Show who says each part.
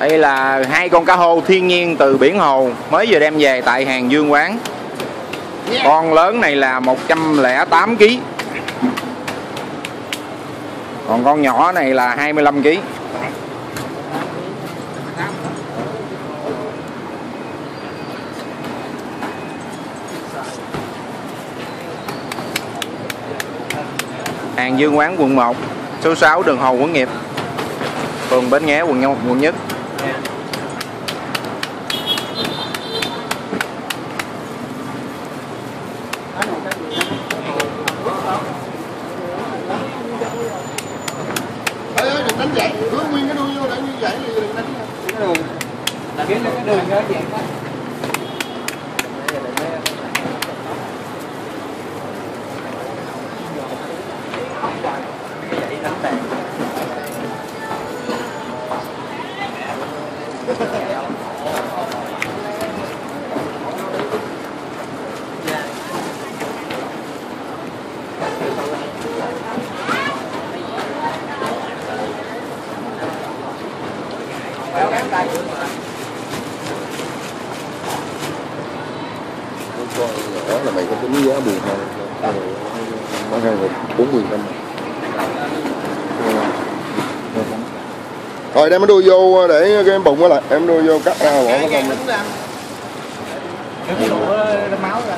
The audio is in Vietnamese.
Speaker 1: đây là hai con cá hô thiên nhiên từ biển hồ, mới vừa đem về tại hàng Dương Quán. Con lớn này là 108 kg còn con nhỏ này là 25 kg hàng Dương Quán, quận 1 số 6 đường Hồ Quấn Nghiệp, phường Bến Nghé, quận quận Nhất
Speaker 2: ơi ơi đừng đánh vậy hướng nguyên cái đuôi vô để như vậy thì đừng đánh cái đường. Là cái đường đó vậy đó
Speaker 3: con nhỏ là mày có tính giá buồn hơn bán hai hộp bốn mươi năm rồi đem nó đuôi vô để cái bụng lại. Em đuôi vô cắt ra bỏ cái
Speaker 2: cái lỗ máu ra